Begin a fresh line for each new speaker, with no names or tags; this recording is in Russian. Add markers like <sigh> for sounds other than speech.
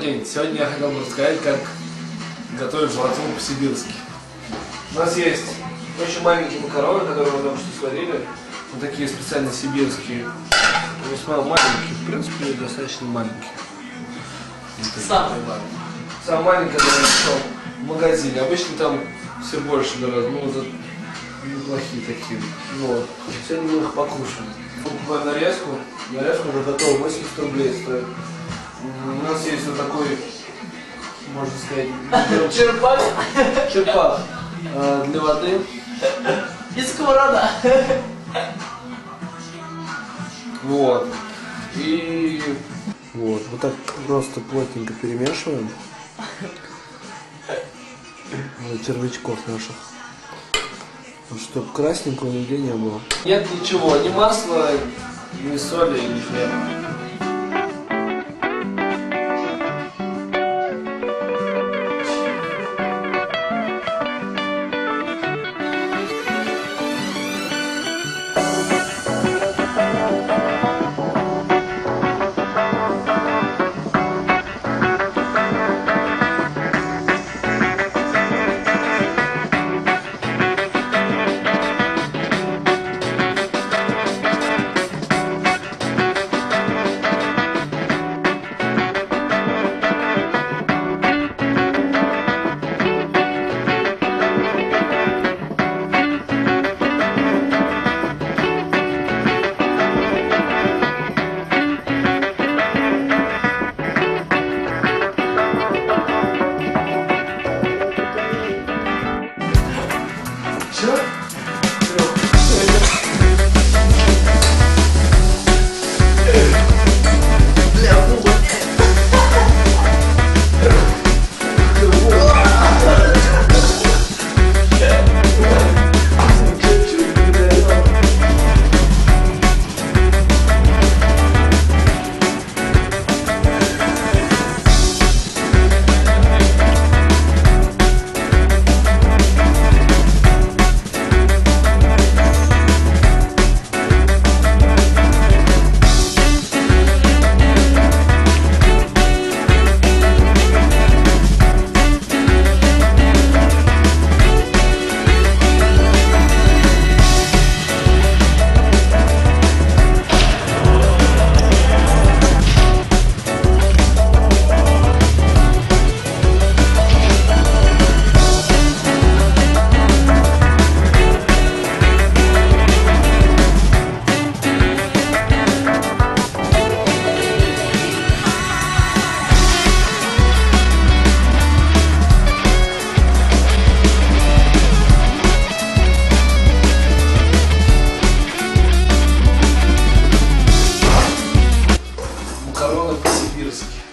Добрый день! Сегодня я хотел бы рассказать, как готовить желатин по-сибирски. У нас есть очень маленькие макароны, которые мы только что сварили. Вот такие специально сибирские. Весьма маленькие, в принципе, достаточно маленькие.
Самый маленький.
Самая маленькая, которая нашел в магазине. Обычно там все больше гораздо. Ну, вот неплохие такие. Вот. Сегодня мы их покушаем. Покупаем нарезку. Нарезка уже готова, 80 рублей стоит. Нас есть вот такой, можно сказать, <laughs>
Черпак
черпак э, для воды.
и сковорода.
Вот. И вот, вот так просто плотненько перемешиваем. Червячков наших. Чтобы красненького нигде не было. Нет ничего, ни масла, ни соли, ни хлеба. 네. воронок по-сибирски.